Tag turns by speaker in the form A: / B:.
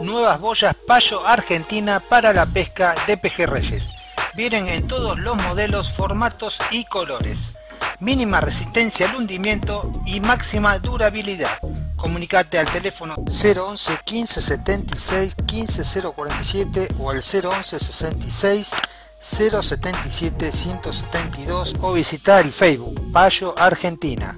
A: Nuevas boyas Payo Argentina para la pesca de pejerreyes. Vienen en todos los modelos, formatos y colores. Mínima resistencia al hundimiento y máxima durabilidad. Comunicate al teléfono 011 15 76 15 047 o al 011 66 077 172 o visita el Facebook Payo Argentina.